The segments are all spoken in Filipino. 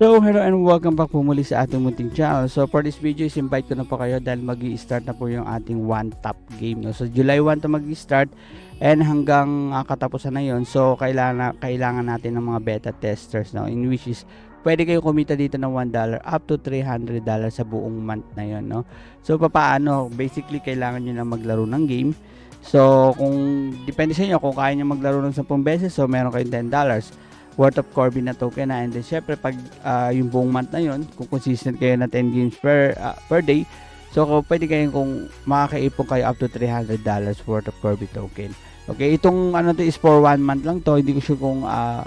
So, hello and welcome back po muli sa ating munting channel. So, for this video is invite ko na po kayo dahil mag start na po yung ating one top game. No? So, July 1 to mag start and hanggang uh, katapusan na yon So, kailangan, kailangan natin ng mga beta testers no? in which is pwede kayo kumita dito ng $1 up to $300 sa buong month na yon no? So, papaano? Basically, kailangan nyo na maglaro ng game. So, kung depende sa inyo kung kaya nyo maglaro ng 10 beses, so meron kayong $10 worth of Corbin na token na. And then syempre pag uh, yung buong month na yon kung consistent kayo na 10 games per uh, per day so kung pwede kayo kung makakaipon kayo up to $300 worth of Corbin token. Okay itong ano to is for one month lang to. Hindi ko sure kung uh,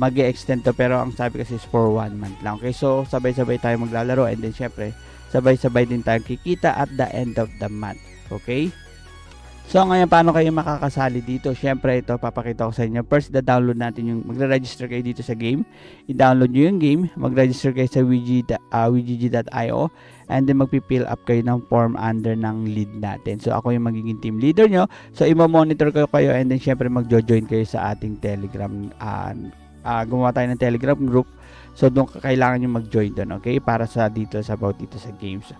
mag extend to. Pero ang sabi kasi is for one month lang. Okay so sabay-sabay tayo maglalaro. And then syempre sabay-sabay din tayo kikita at the end of the month. Okay So ngayon paano kayo makakasali dito? Syempre ito papakita ko sa inyo. First, da-download natin yung magre-register kayo dito sa game. I-download niyo yung game, mag-register kayo sa wg, uh, wgg.io and then magpi-fill up kayo ng form under ng lead natin. So ako yung magiging team leader nyo. So i-monitor ko kayo and then syempre mag-join kayo sa ating Telegram uh, uh, gumawa tayo ng Telegram group. So doon kailangan nyo mag-join doon, okay? Para sa details about dito sa games.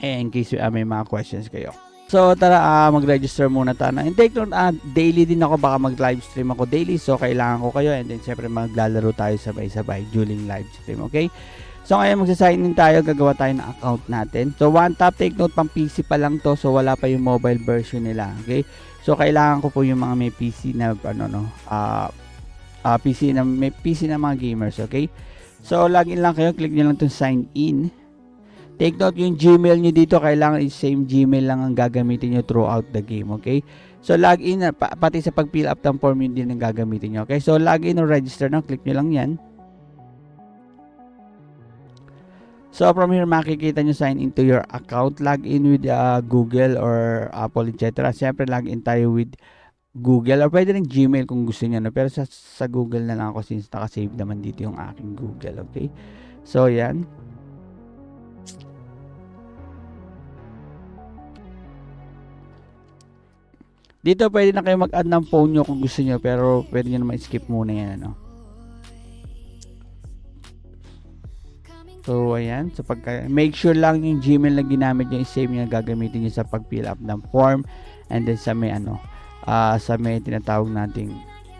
Eh, in case uh, may mga questions kayo. So tara uh, mag-register muna tayo. And take note, uh, daily din ako baka mag-live stream ako daily. So kailangan ko kayo and then syempre maglalaro tayo sabay-sabay during live stream, okay? So ngayon magsa-sign in tayo, gagawa tayo ng account natin. So one tap take note pang PC pa lang to, so wala pa yung mobile version nila, okay? So kailangan ko po yung mga may PC na ano no, uh, uh, PC na may PC na mga gamers, okay? So login lang kayo, click niyo lang 'tong sign in. Take note yung Gmail nyo dito, kailangan is same Gmail lang ang gagamitin nyo throughout the game, okay? So, login na, pa, pati sa pag-fill up ng form yun din ang gagamitin nyo, okay? So, login or register na, click nyo lang yan. So, from here, makikita nyo sign into your account. Log in with uh, Google or Apple, etc. Siyempre, log in tayo with Google or pwede rin Gmail kung gusto niyo no? pero sa, sa Google na lang ako since naka-save naman dito yung aking Google okay so yan Dito pwede na kayo mag-add ng phone nyo kung gusto nyo pero pwede nyo naman skip muna yan ano. So ayan, so pagka, make sure lang yung Gmail na ginamit nyo i-save nyo gagamitin nyo sa pag-fill up ng form and then sa may ano, uh, sa may tinatawag nating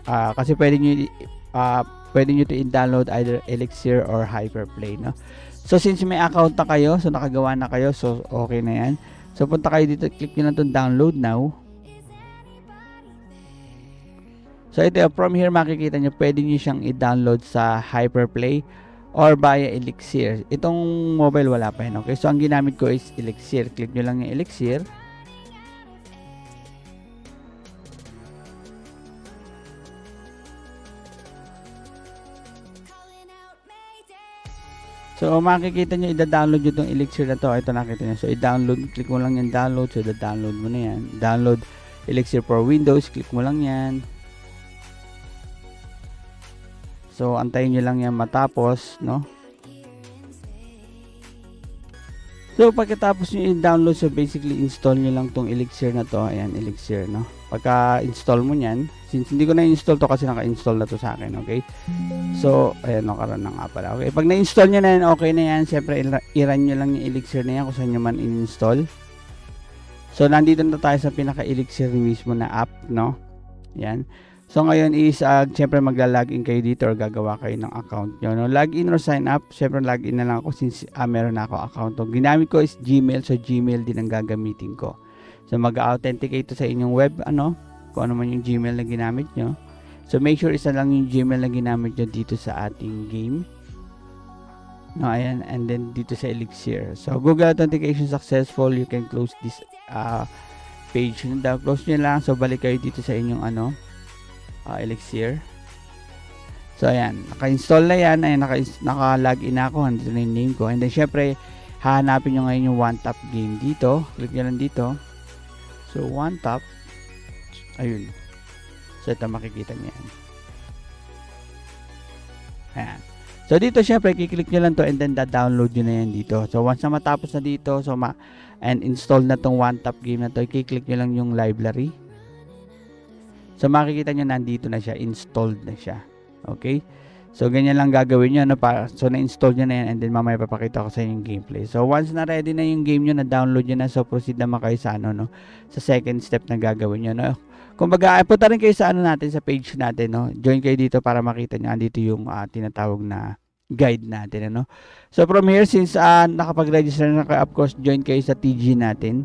uh, kasi pwede nyo uh, pwede nyo to i-download either Elixir or Hyperplay no. So since may account na kayo, so nakagawa na kayo, so okay na yan. So punta kayo dito, click nyo na itong download now. So ito, from here makikita nyo, pwede nyo siyang i-download sa Hyperplay or via Elixir. Itong mobile wala pa yun, okay? So ang ginamit ko is Elixir. Click nyo lang yung Elixir. So, makikita nyo, i-download nyo itong Elixir na to. Ito nakita nyo. So, i-download. Click mo lang yung download. So, i-download mo na yan. Download Elixir for Windows. Click mo lang yan. So, antayin nyo lang yan matapos, no? So, pagkatapos nyo i-download, so basically install nyo lang tong Elixir na to. Ayan, Elixir, no? Pagka-install mo nyan, since hindi ko na-install to kasi naka-install na to sa akin, okay? So, ayan, nakaroon na nga pala. Okay, pag na-install nyo na yan, okay na yan. Siyempre, i-run nyo lang yung Elixir na yan kung saan nyo man in-install. So, nandito na tayo sa pinaka-Elixir mismo na app, no? Yan. So ngayon is uh, syempre magla-login kayo dito or gagawa kayo ng account nyo. No? Login or sign up, syempre login na lang ako since uh, meron na ako account. So, ginamit ko is Gmail, so Gmail din ang gagamitin ko. So mag-authenticate to sa inyong web, ano, kung ano man yung Gmail na ginamit nyo. So make sure isa lang yung Gmail na ginamit nyo dito sa ating game. No, ayan, and then dito sa Elixir. So Google Authentication successful, you can close this uh, page. Close nyo lang, so balik kayo dito sa inyong ano, uh, Elixir. So, ayan. Naka-install na yan. Ayan, naka-login na ako. Andito na yung name ko. And then, syempre, hahanapin nyo ngayon yung one-tap game dito. Click nyo lang dito. So, one-tap. Ayun. So, ito makikita nyo yan. Ayan. So, dito, syempre, kiklik nyo lang to and then, da-download nyo na yan dito. So, once na matapos na dito, so, ma and install na tong one-tap game na to, kiklik nyo lang yung library. So makikita nyo nandito na siya, installed na siya. Okay? So, ganyan lang gagawin nyo. No? Para, so, na-install nyo na yan and then mamaya papakita ko sa inyo yung gameplay. So, once na ready na yung game nyo, na-download nyo na, so proceed naman kayo sa, ano, no? sa second step na gagawin nyo. No? Kumbaga, punta rin kayo sa ano natin, sa page natin. No? Join kayo dito para makita nyo. Andito yung uh, tinatawag na guide natin. Ano? So, from here, since uh, nakapag-register na kayo, of course, join kayo sa TG natin.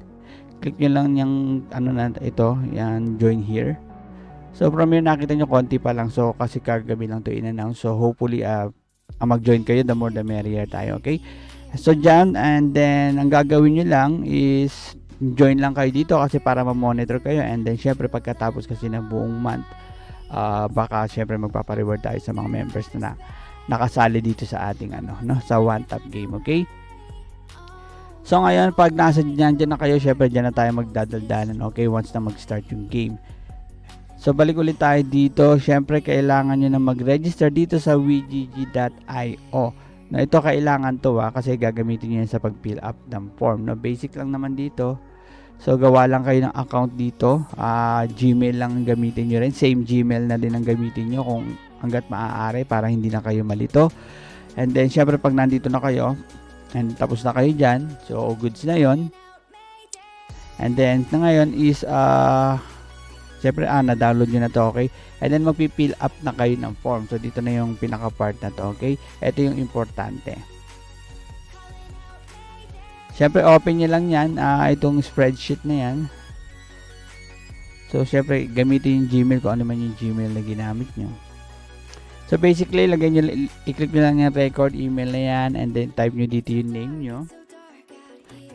Click nyo lang yung ano na ito, yan, join here. So from here nakita nyo konti pa lang. So kasi kagabi lang to in-announce. So hopefully uh, mag-join kayo the more the merrier tayo. Okay? So dyan and then ang gagawin nyo lang is join lang kayo dito kasi para ma-monitor kayo and then syempre pagkatapos kasi ng buong month uh, baka syempre magpapa-reward tayo sa mga members na, na nakasali dito sa ating ano no sa one tap game okay So ngayon pag nasa dyan, dyan na kayo syempre dyan na tayo magdadaldanan okay once na mag-start yung game So balik ulit tayo dito. Syempre kailangan nyo na mag-register dito sa wgg.io. No, ito kailangan to ha, ah, kasi gagamitin nyo sa pag-fill up ng form. No, basic lang naman dito. So gawa lang kayo ng account dito. Uh, Gmail lang gamitin nyo rin. Same Gmail na din ang gamitin nyo kung hanggat maaari para hindi na kayo malito. And then syempre pag nandito na kayo, and tapos na kayo dyan, so goods na yon And then na ngayon is uh, Siyempre, ah, na-download nyo na to, okay? And then, magpi-fill up na kayo ng form. So, dito na yung pinaka-part na to, okay? Ito yung importante. Siyempre, open nyo lang yan, ah, itong spreadsheet na yan. So, siyempre, gamitin yung Gmail kung ano man yung Gmail na ginamit nyo. So, basically, lagay nyo, i-click nyo lang yung record email na yan and then type nyo dito yung name nyo.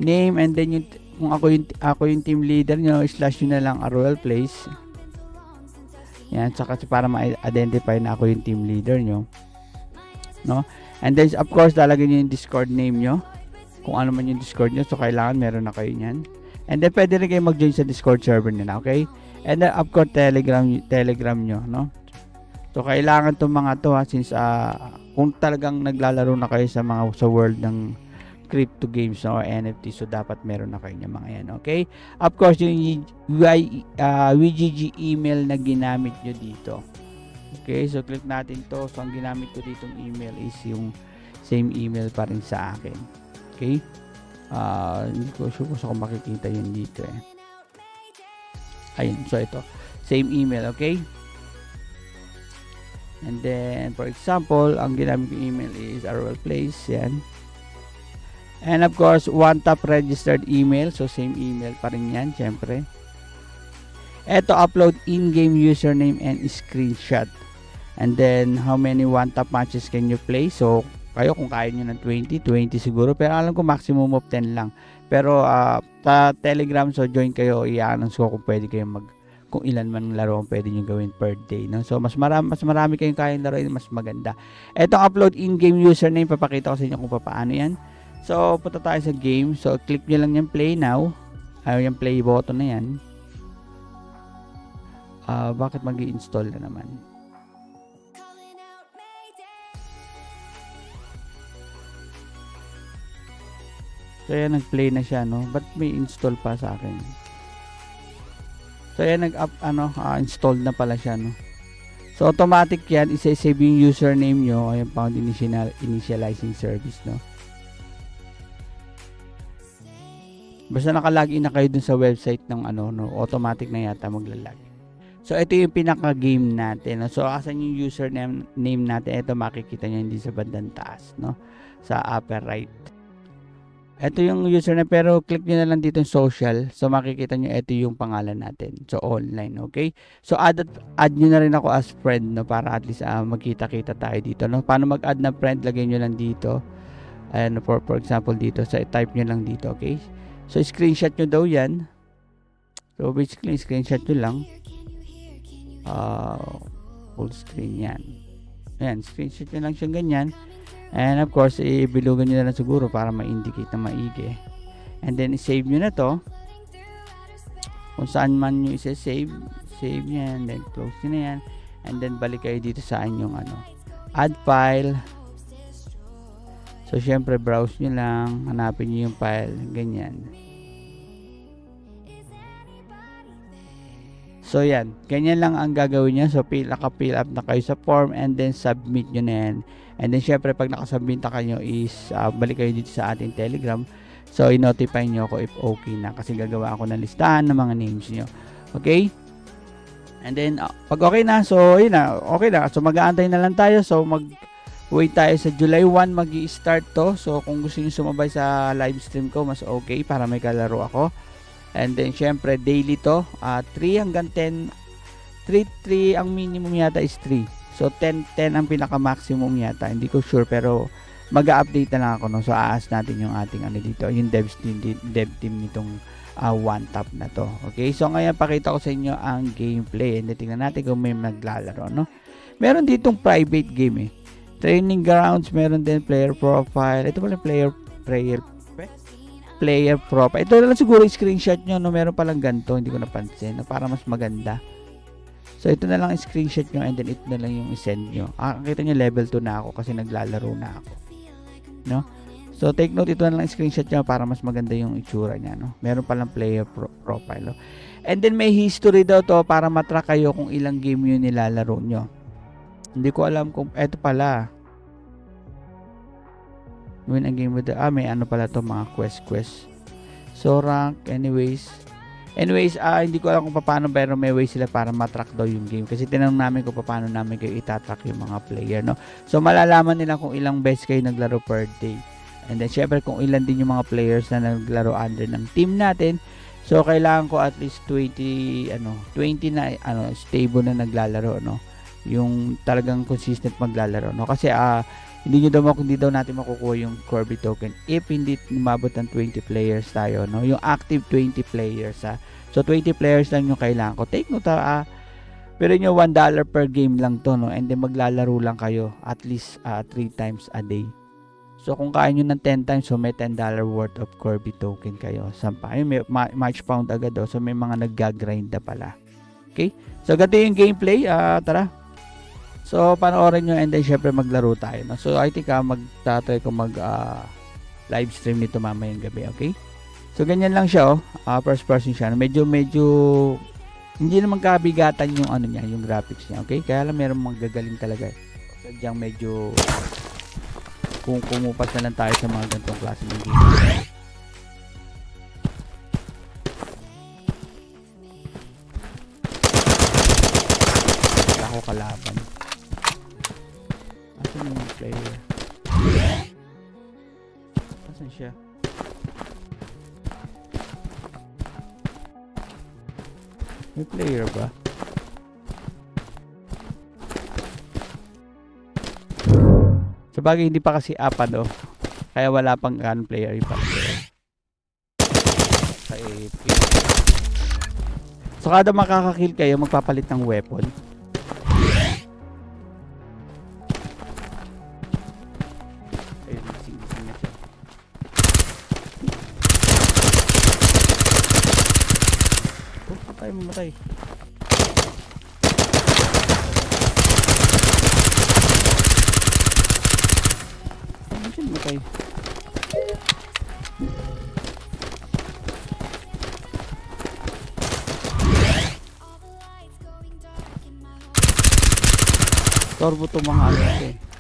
Name and then yung kung ako yung, ako yung team leader nyo, slash nyo na lang a royal place. Yan, saka para ma-identify na ako yung team leader nyo. No? And then, of course, lalagyan nyo yung Discord name nyo. Kung ano man yung Discord nyo. So, kailangan meron na kayo niyan. And then, pwede rin kayo mag-join sa Discord server nila. Okay? And then, of course, Telegram, Telegram nyo. No? So, kailangan itong mga to ha, since uh, kung talagang naglalaro na kayo sa mga sa world ng crypto games or NFT so dapat meron na kayo ng mga yan okay? Of course yung uh, WGG email na ginamit nyo dito. Okay so click natin to. So ang ginamit ko ditong email is yung same email pa rin sa akin. Okay? Uh, hindi ko sure kung makikita yun dito eh. Ayun so ito. Same email okay? And then for example ang ginamit ko email is RL Place yan And of course, one tap registered email. So, same email pa rin yan, syempre. Ito, upload in-game username and screenshot. And then, how many one tap matches can you play? So, kayo kung kaya nyo ng 20, 20 siguro. Pero alam ko maximum of 10 lang. Pero, uh, sa Telegram, so join kayo. I-announce ko kung pwede kayo mag kung ilan man laro ang pwede nyo gawin per day. No? So, mas marami, mas marami kayong kayang laruin, mas maganda. Itong upload in-game username, papakita ko sa inyo kung paano yan. So, punta tayo sa game. So, click nyo lang yung play now. Ayaw yung play button na yan. Uh, bakit mag install na naman? So, yan, nag-play na siya, no? Ba't may install pa sa akin? So, yan, nag-up, ano, uh, installed na pala siya, no? So, automatic yan. Isa-save yung username nyo. Ayan, found initial, initializing service, no? Basta nakalagin na kayo dun sa website ng ano, no, automatic na yata maglalag. So, ito yung pinaka-game natin. So, asan yung username name natin? Ito makikita nyo hindi sa bandang taas, no? Sa upper right. Ito yung username, pero click nyo na lang dito yung social. So, makikita nyo, ito yung pangalan natin. So, online, okay? So, add, add nyo na rin ako as friend, no? Para at least uh, magkita-kita tayo dito, no? Paano mag-add na friend? Lagay nyo lang dito. Ayan, for, for example, dito. So, type nyo lang dito, okay? So, screenshot nyo daw yan. So, basically, screenshot nyo lang. Uh, full screen yan. Ayan, screenshot nyo lang siyang ganyan. And of course, ibilugan nyo na lang siguro para ma-indicate na maigi. And then, save nyo na to. Kung saan man nyo isa-save, save nyo yan. Then, close nyo na yan. And then, balik kayo dito sa inyong ano, add file. So, syempre, browse nyo lang. Hanapin nyo yung file. Ganyan. So, yan. Ganyan lang ang gagawin niya. So, fill, naka-fill up na kayo sa form and then submit nyo na yan. And then, syempre, pag nakasubmit na kayo is uh, balik kayo dito sa ating Telegram. So, i-notify nyo ako if okay na kasi gagawa ako ng listahan ng mga names nyo. Okay? And then, uh, pag okay na, so, yun na, okay na. So, mag-aantay na lang tayo. So, mag wait tayo sa July 1 mag start to. So, kung gusto niyo sumabay sa live stream ko, mas okay para may kalaro ako. And then, syempre, daily to. Uh, 3 hanggang 10. 3, 3, ang minimum yata is 3. So, 10, 10 ang pinaka-maximum yata. Hindi ko sure, pero mag-update na lang ako. No? So, aas natin yung ating ano dito. Yung dev team, dev team nitong uh, one tap na to. Okay, so ngayon pakita ko sa inyo ang gameplay. And tingnan natin kung may naglalaro. No? Meron ditong private game eh Training grounds, meron din player profile. Ito pala player player player profile. Ito lang siguro screenshot nyo no meron palang ganito, hindi ko napansin, no, para mas maganda. So ito na lang screenshot nyo and then ito na lang yung i-send nyo. Ah, kita nyo level 2 na ako kasi naglalaro na ako. No? So take note ito na lang screenshot nyo para mas maganda yung itsura niya, no. Meron palang player pro- profile. No? And then may history daw to para matrack kayo kung ilang game yun nilalaro nyo. Hindi ko alam kung eto pala. Win a game with the ah may ano pala to mga quest quest. So rank anyways. Anyways, ah hindi ko alam kung paano pero may way sila para matrack daw yung game kasi tinanong namin kung paano namin kayo itatrack yung mga player, no. So malalaman nila kung ilang beses kayo naglaro per day. And then syempre kung ilan din yung mga players na naglaro under ng team natin. So kailangan ko at least 20 ano, 20 na ano stable na naglalaro, no yung talagang consistent maglalaro no kasi ah uh, hindi nyo daw hindi daw natin makukuha yung Corby token if hindi umabot ng 20 players tayo no yung active 20 players ha so 20 players lang yung kailangan ko take note ah uh, pero nyo 1 dollar per game lang to no and then maglalaro lang kayo at least uh, ah, 3 times a day So, kung kaya nyo ng 10 times, so may $10 worth of Corby token kayo. Sampa. Ayun, may match pound agad. Oh. So, may mga nag-grind na pala. Okay? So, ganito yung gameplay. Uh, tara, So, panoorin nyo and then syempre maglaro tayo. No? So, I think uh, magtatry ko mag uh, live stream nito mamayang gabi, okay? So, ganyan lang siya, oh. Uh, first person siya. Medyo, medyo, hindi naman kabigatan yung ano niya, yung graphics niya, okay? Kaya lang meron magagaling talaga. Eh. Sadyang medyo, kung kumupas na lang tayo sa mga ganitong klase ng game. ako kalaban player? Asan siya? May player ba? Sa bagay, hindi pa kasi apa do. Kaya wala pang gun player yung. Sa AP. So kada makakakill kayo, magpapalit ng weapon. Mamatay. Ano siya mamatay? Torbo to mga ano eh.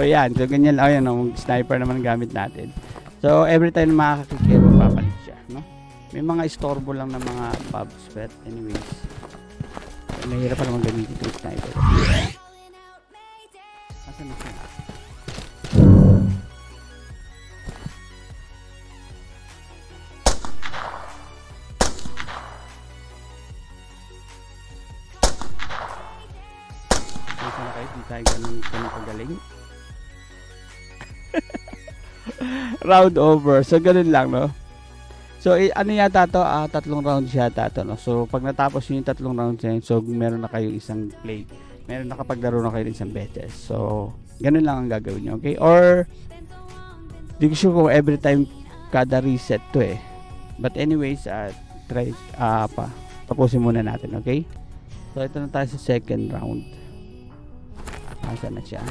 So yan, so ganyan lang yan, no? sniper naman gamit natin. So every time na makakakikil, magpapalit siya, no? May mga istorbo lang ng mga pubs, but anyways, mahirap pa naman gamitin itong sniper. Asan na siya? Tayo ganun, ganun kagaling. Round over. So, ganun lang, no? So, eh, ano yata to? Ah, tatlong rounds yata to, no? So, pag natapos yung tatlong rounds yan, so, meron na kayo isang play. Meron nakapaglaro na kayo ng isang beses. So, ganun lang ang gagawin nyo, okay? Or, di ko sure kung every time kada reset to eh. But anyways, uh, try, uh, pa, tapusin muna natin, okay? So, ito na tayo sa second round. Asa na siya?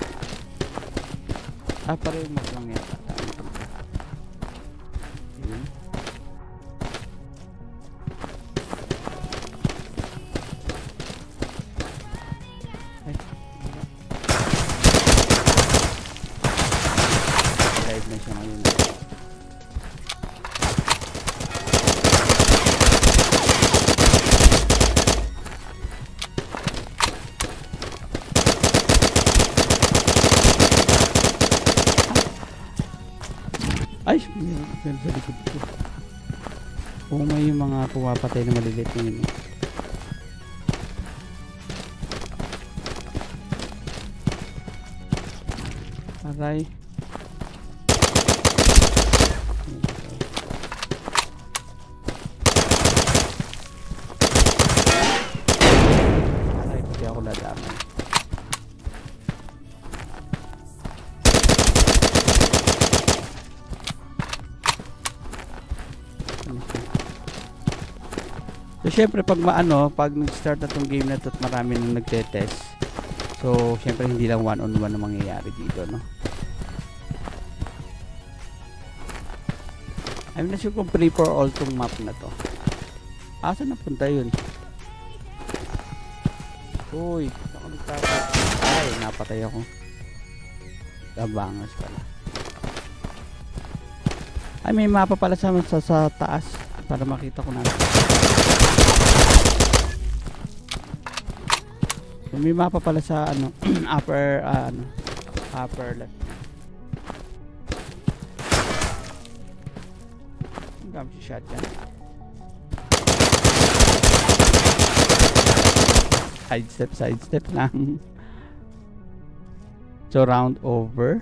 Ah, pareho mo lang yata. Tayo. Yun. Meron sa likod ko. Oo, may yung mga pumapatay na maliliit na yun. Aray, syempre, pag maano, pag nag-start na tong game na to at marami nang nagte-test, so, syempre, hindi lang one-on-one ang mangyayari dito, no? I'm not sure kung free for all tong map na to. Asa na punta yun? Uy, ako nagtata. Ay, napatay ako. Tabangas pala. Ay, may mapa pala sa, sa, sa taas para makita ko na. May mapa pala sa ano upper ah, ano upper left. Dami si shotgun. Side step, side step lang. So round over.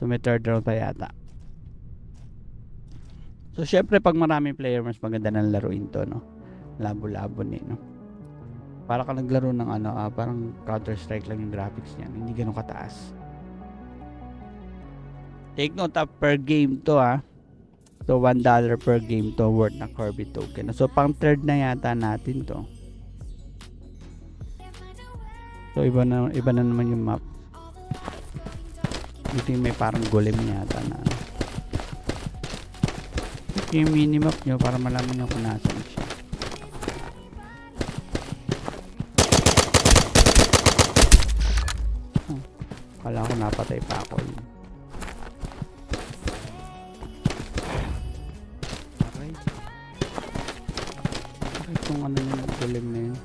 So may third round pa yata. So syempre pag maraming player mas maganda ng laruin to no. Labo-labo ni no. Para ka naglaro ng ano, ah, parang Counter Strike lang yung graphics niyan, hindi ganun kataas. Take note ah, per game to ah. So $1 per game to worth na Kirby token. So pang third na yata natin to. So iba na iba na naman yung map. Ito yung may parang golem yata na Ito yung minimap nyo para malaman nyo kung nasan siya. Oh, kala ko napatay pa ako yun. Aray. Bakit kung ano yung golem na yun?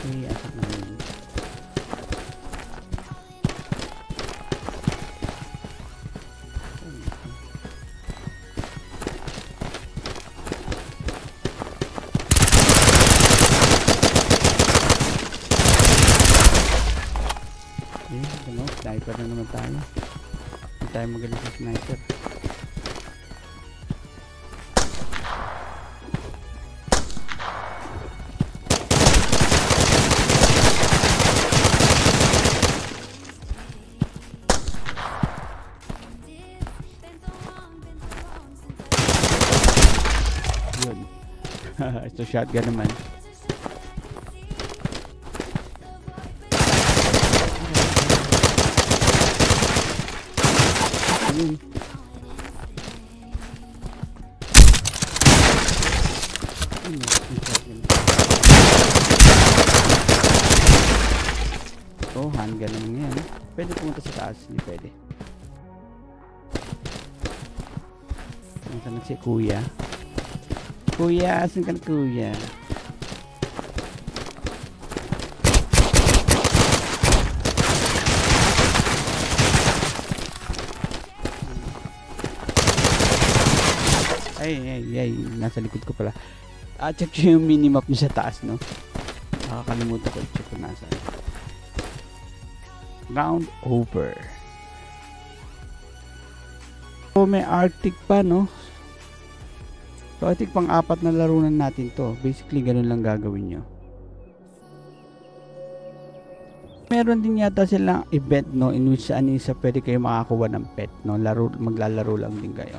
Ay, asak na yun. Ito shotgun naman. Oh, handgun naman yan. Pwede pumunta sa taas. Hindi pwede. Kuya, asan ka na kuya? Ay, ay, ay, nasa likod ko pala. Ah, check nyo yung minimap nyo sa taas, no? Nakakalimutan ko i-check kung nasaan. Round over. So, may Arctic pa, no? So I think pang-apat na larunan natin to. Basically ganun lang gagawin nyo. Meron din yata silang event no in which saan isa pwede kayo makakuha ng pet no. Laro, maglalaro lang din kayo.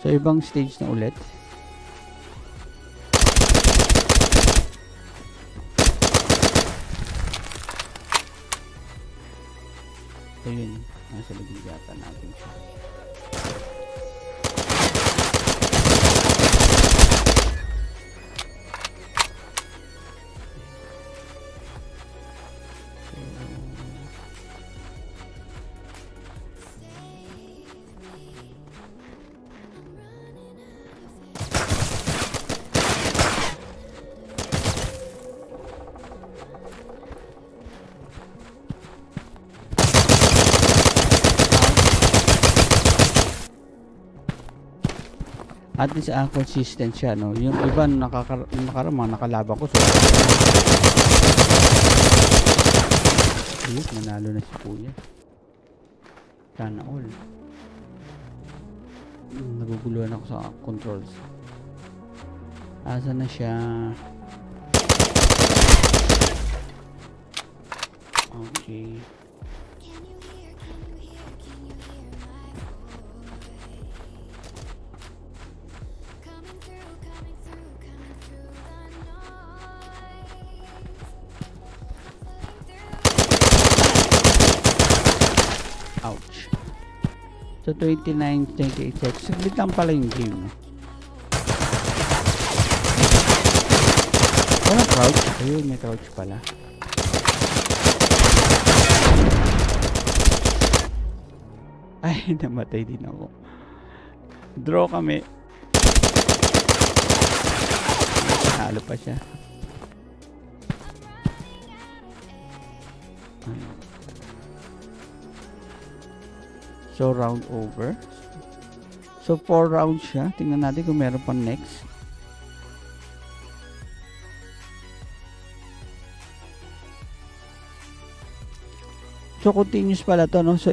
So ibang stage na ulit. So yun, nasa labing yata natin siya. At least ah, consistent siya no? Yung iba nakaka nakarama nakalaba ko so ayun nanalo na si kuya. Sana all. Naguguluhan ako sa controls. Asa na siya? Okay So, 29, 28 seconds. Saglit lang pala yung game. Walang crouch. Ayun, may crouch pala. Ay, namatay din ako. Draw kami. Halo pa siya. So, round over. So, 4 rounds siya. Tingnan natin kung meron pa next. So, continuous pala to, no? So,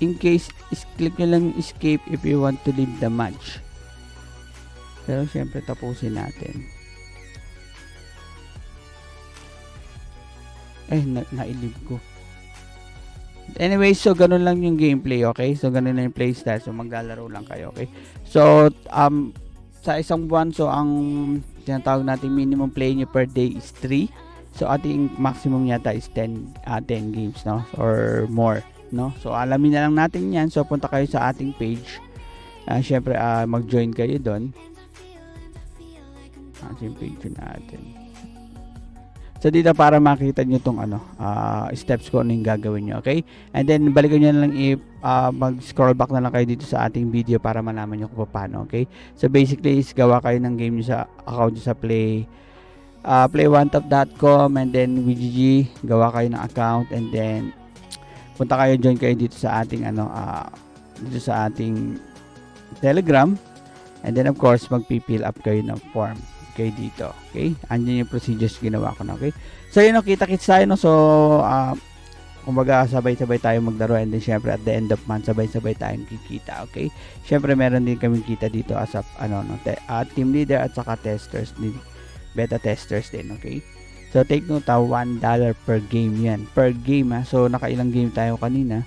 in case, is click nyo lang escape if you want to leave the match. Pero, syempre, tapusin natin. Eh, na nailib ko. Anyway, so ganun lang yung gameplay, okay? So ganun lang yung playstyle. So maglalaro lang kayo, okay? So um sa isang buwan, so ang tinatawag natin minimum play nyo per day is 3. So ating maximum yata is 10 uh, 10 games, no? Or more, no? So alamin na lang natin 'yan. So punta kayo sa ating page. Uh, Syempre uh, mag-join kayo doon. Ating page natin. So dito para makita nyo tong ano, ah, steps ko ano yung gagawin nyo, okay? And then balikan nyo na lang i ah, mag-scroll back na lang kayo dito sa ating video para malaman nyo kung paano, okay? So basically is gawa kayo ng game nyo sa account nyo sa Play uh, play1top.com and then WGG, gawa kayo ng account and then punta kayo, join kayo dito sa ating ano, ah, dito sa ating Telegram and then of course magpi-fill up kayo ng form okay dito. Okay? Andyan yung procedures ginawa ko na. Okay? So, yun, kita-kits tayo, no? So, uh, kumbaga, sabay-sabay tayo maglaro and then, syempre, at the end of month, sabay-sabay tayong kikita. Okay? Syempre, meron din kaming kita dito as a, ano, no, te, uh, team leader at saka testers din. Beta testers din. Okay? So, take note, uh, $1 per game yan. Per game, ha? So, nakailang game tayo kanina.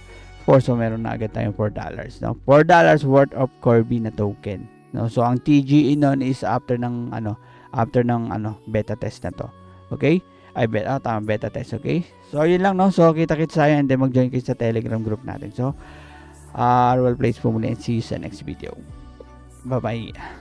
4, so meron na agad tayong $4. No? $4 worth of Corby na token. No? So, ang TGE nun is after ng, ano, after ng ano beta test na to. Okay? Ay beta, ah, tama beta test, okay? So yun lang no. So kita-kits tayo and then mag-join kayo sa Telegram group natin. So uh, Roll Plays po muna and see you sa next video. Bye-bye.